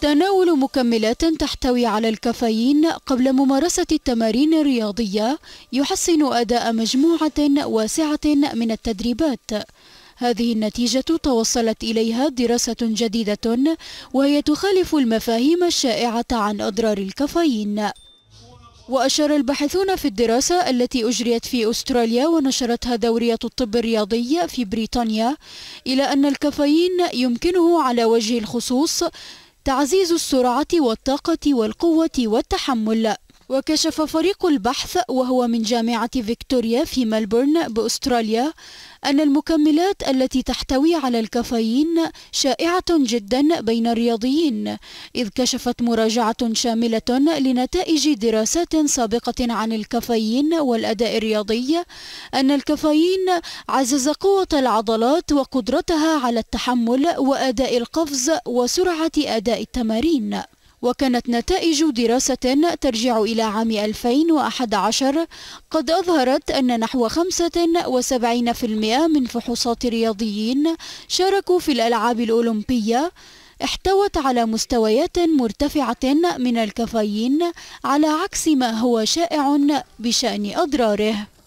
تناول مكملات تحتوي على الكافيين قبل ممارسة التمارين الرياضية يحسن أداء مجموعة واسعة من التدريبات. هذه النتيجة توصلت إليها دراسة جديدة وهي تخالف المفاهيم الشائعة عن أضرار الكافيين. وأشار الباحثون في الدراسة التي أجريت في أستراليا ونشرتها دورية الطب الرياضي في بريطانيا إلى أن الكافيين يمكنه على وجه الخصوص تعزيز السرعة والطاقة والقوة والتحمل. وكشف فريق البحث وهو من جامعة فيكتوريا في ملبورن بأستراليا أن المكملات التي تحتوي على الكافيين شائعة جدا بين الرياضيين إذ كشفت مراجعة شاملة لنتائج دراسات سابقة عن الكافيين والأداء الرياضي أن الكافيين عزز قوة العضلات وقدرتها على التحمل وأداء القفز وسرعة أداء التمارين. وكانت نتائج دراسة ترجع إلى عام 2011 قد أظهرت أن نحو 75% من فحوصات الرياضيين شاركوا في الألعاب الأولمبية. احتوت على مستويات مرتفعة من الكافيين على عكس ما هو شائع بشأن أضراره.